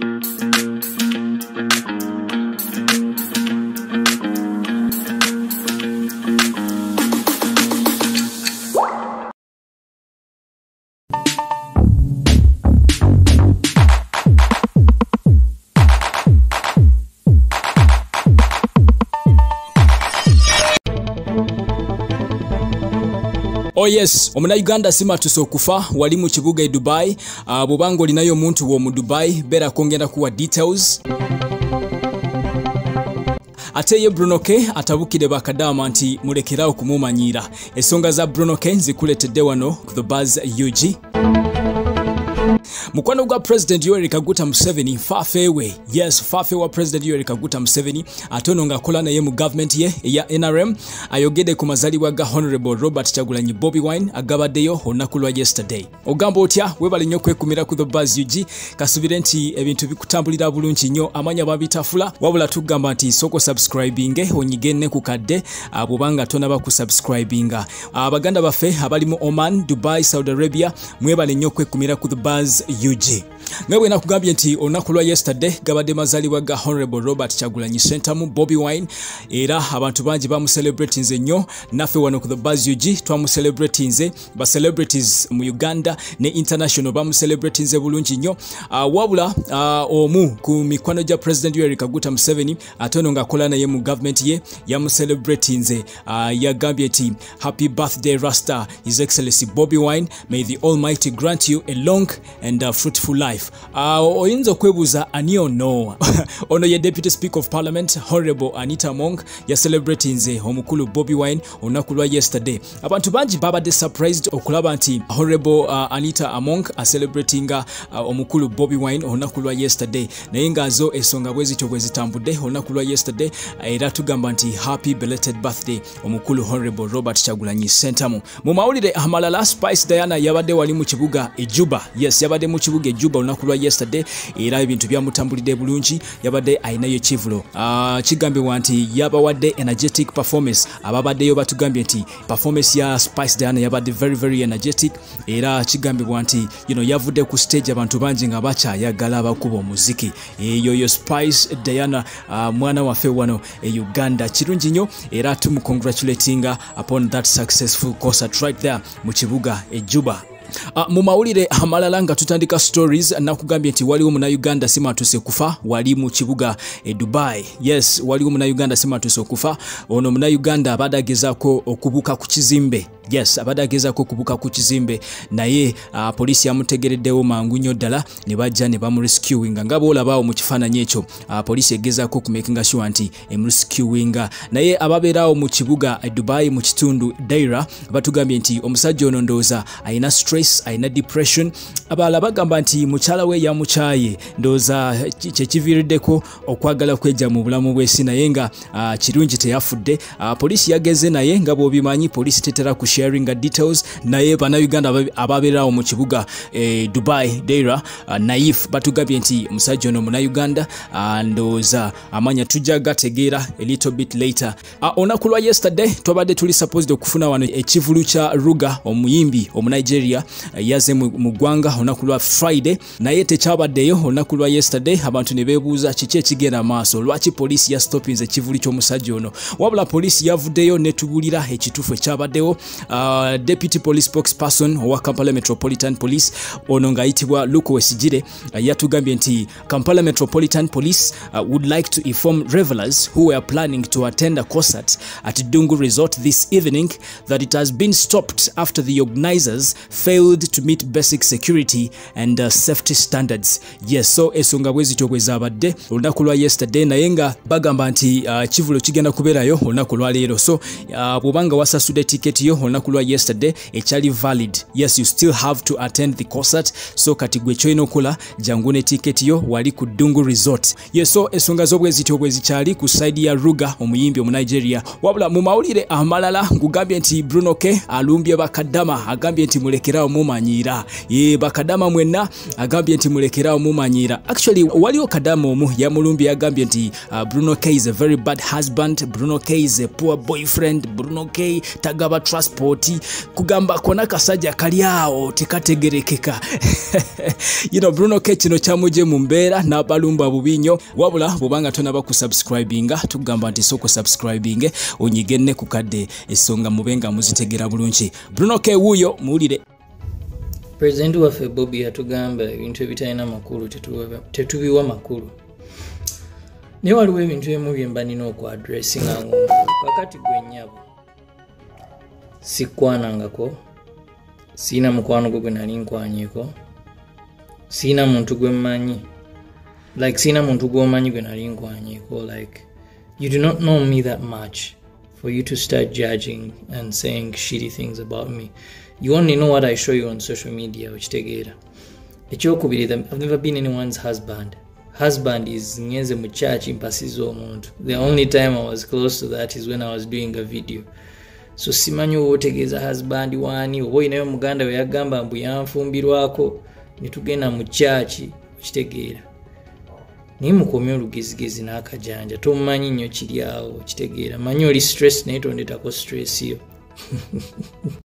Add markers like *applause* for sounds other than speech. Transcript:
Thank you. Oh yes. Omunauganda simatuse okufa wali mu kibuga e dubai. Uh, bwobanga olinayo omuntu wo mu dubai beerako ngenda kuwa details. Ate ye brunoke atabukire bakadama nti mulekerawo kumumanyira ensonga za brunoke nzikuletedde wano ku the buzz ug mukwano gwa president yoweri kaguta museveni faafeewe yes faafe wa president yoweri kaguta museveni ate ono ng'akola naye mu gavumenti ye eya nrm ayogedde ku mazaalibwa ga honorable robert kyagulanyi bobi wine agabaddeyo olunaku lwa yesterday. Ogamba otya? Weebale nnyo okwekumira ku the buzz ug kasubire nti ebintu bikutambulira bulungi nnyo. Amanya babitafula wabula tugamba nti soko subscribinge onyige ne ku kadde bwobanga tonaba ku subscribinga abaganda baffe abali mu oman dubai saudi arabia mwebale nnyo okwekumira ku the buzz ug nga bwe nakugambye nti olunaku lwa yesterday gabadde mazaalibwa ga honorable robert kyagulanyi sentamu bobi wine era abantu bangi bamucelebratinze nnyo. Naffe wano ku the buzz ug twamucelebratinze ba celebrities mu uganda ne international bamucelebratinze bulungi nnyo. Uh, wabula uh, omu ku mikwano gya president yoweri kaguta museveni ate ono ng'akola naye mu gavumenti ye yamucelebratinze uh, yagambye nti happy birthday rasta his excellency bobi wine. May the almighty grant you a long and uh, fruitful life uh, oyinza okwebuuza ani ono? *laughs* Ono ye deputy speak of parliament honorable anita monk yacelebratinze omukulu bobby wine olunaku lwa yesterday. Abantu bangi babadde surprised okulaba nti honorable uh, anita amonk acelebratinga uh, omukulu bobby wine olunaku lwa yesterday. Naye ngaazo ensonga bwe zityo bwe zitambudde olunaku lwa yesterday era tugamba nti happy belated birthday omukulu honorable robert kyagulanyi sentamu. Mu mawulire amalala spice diana yabadde wali mu kibuga ejuba. Yes yabadde mu kibuga ejuba olunaku lwa yesterday era ebintu byamutambulidde bulungi yabadde alinayo ekivulo uh, kigambibwa nti yabawadde energetic performance ababaddeyo batugambye nti performance ya spice diana yabadde very very energetic era kigambibwa nti know, yavudde ku stage abantu bangi nga bakyayagala abakuba omuziki. Eyoyo spice diana uh, mwana waffe wano e uganda. Kirungi nnyo era tumukongratulatinga upon that successful concert right there mu kibuga ejuba Uh, mu mawulire amalala nga tutandika stories nakugambye nti waliwo munauganda simatuse kufa wali mu kibuga e dubai. Yes waliwo munauganda simatuse okufa ono munauganda abadde agezaako okubuka ku kizimbe yes abadde agezaako okubuka ku kizimbe naye uh, poliisi yamutegereddewo mangu nnyo ddala ne bajja ne bamurescuinga nga boolabaawo mu kifaananyi ekyo uh, poliisi egezaako okumakinga sure nti emurescuinga naye ababeerawo mu kibuga e dubai mu kitundu daira batugambye nti omusajja ono ndowooza alina stress alina depression. Abalala bagamba nti mukyala we yamukyaye ndowooza kyekiviiriddeko okwagala kwejja mu bulamu bw'ensi naye nga uh, kirungi teyafudde. Uh, poliisi yageze naye nga bw'obimanyi poliisi tetera ku sharinga details. Naye bannayuganda ababeerawo mu kibuga e, dubai daira uh, naif batugambye nti omusajja ono munauganda uh, ndowooza amanya tujja gategeera a little bit later. Uh, olunaku lwa yesterday twabadde tuli supposed okufuna wano ekivulu kya ruga omuyimbi omunigeria uh, yaze mu ggwanga olunaku lwa friday. Naye tekyabaddeyo olunaku lwa yesterday abantu ne beebuuza kiki ekigenda maaso? Lwaki poliisi yastopinze ekivulu ky'omusajja ono? Wabula poliisi yavuddeyo netubulira ekituufu ekyabaddewo uh, deputy police spokesperson owa kampala metropolitan police ono ng'ayitibwa luke wesigire uh, yatugambye nti kampala metropolitan police uh, would like to inform revelers who were planning to attend a concert at dungu resort this evening that it has been stopped after the organizers failed to meet basic security and uh, safety standards. Yes so ensonga bwe zityo bwe zaabadde olunaku lwa yesterday naye nga bagamba nti uh, kivulo kigenda kubeerayo olunaku lwaleero so uh, bwobanga wasasudde tiketi yo olunaku lwa yesterday ekyali valid. Yes you still have to attend the concert. So kati gwe okukola jangu ne tiketi yo wali ku dungu resort. Yes so ensonga z'obwe zityo bwe zikyali ku saidi ya ruga omuyimbi omunigeria wabula mu mawulire amalala nkugambye nti bruno k alumbye bakadama agambye nti mulekerawo mumanyiira ye bakadama mwenna agambye nti mulekerawo mumanyiira actually waliwo kadama omu yamulumbye agambye nti uh, bruno k is a very bad husband bruno k is a poor boyfriend bruno k tagaba trust support kugamba kona kasajja kali awo tekategerekeka. *laughs* Know, bruno k kino kyamuje mu mbeera n'abalumba bubi nnyo wabula bwobanga tonaba kusubscribinga tugamba nti soko subscribing onyige ne ku kadde essonga mube nga muzitegera bulungi. Bruno k wuuyo muwulire. Pulezidenti waffe bobi yatugamba ebintu ebitalina makulu tetubiwa makulu. Naye waliwo ebintu ebimu byemba nina okuadresi nga ng'omuntu kakati gwe nnyabo sikkwanangako siina mukwano gwe gwe nali nkwanyeko siina muntu gwe mmanyi. Like siina muntu gwomanyi gwe nali nkwanyeko like you do not know me that much for you to start judging and saying shitty things about me. You only know what i show you on social media okitegeera ekyokubiri i've never been anyone's husband. Husband is ngenze mu church mpasiza omuntu the only time i was close to that is when i was doing a video so simanyi oba otegeeza husband waani oba olinayo muganda we yagamba mbu yanfumbirwako netugenda mu chachi okitegeera. Naye mukomye olugezigezi n'akajanja tomumanyi nnyo kiri awo okitegeera. Manyi oli stress naye tondetako stress yo *laughs*